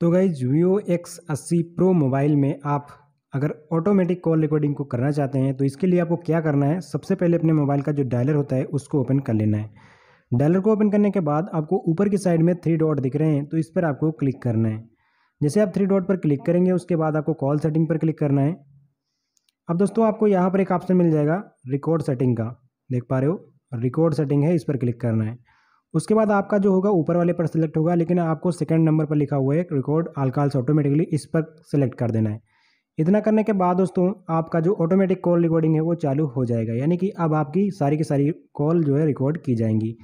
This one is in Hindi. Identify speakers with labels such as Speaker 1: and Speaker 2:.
Speaker 1: तो गाइज़ वीओ एक्स अस्सी प्रो मोबाइल में आप अगर ऑटोमेटिक कॉल रिकॉर्डिंग को करना चाहते हैं तो इसके लिए आपको क्या करना है? सबसे पहले अपने मोबाइल का जो डायलर होता है, उसको ओपन कर लेना है। डायलर को ओपन करने के बाद आपको ऊपर की साइड में थ्री डॉट दिख रहे हैं तो इस पर आपको क्लिक करना है। जैसे आप थ्री डॉट पर क्लिक करेंगे, उसके बाद आपको कॉल सेटिंग पर क्लिक करना है। अब दोस्तों, आपको यहाँ पर एक ऑप्शन मिल जाएगा रिकॉर्ड सेटिंग का। देख पा रहे हो? रिकॉर्ड सेटिंग है, इस पर क्लिक करना है। उसके बाद आपका जो होगा, ऊपर वाले पर सिलेक्ट होगा, लेकिन आपको सेकंड नंबर पर लिखा हुआ है रिकॉर्ड आलकाल से ऑटोमेटिकली इस पर सिलेक्ट कर देना है। इतना करने के बाद दोस्तों, आपका जो ऑटोमेटिक कॉल रिकॉर्डिंग है, वो चालू हो जाएगा, यानी कि अब आपकी सारी की सारी कॉल जो है रिकॉर्ड की जाएँगी।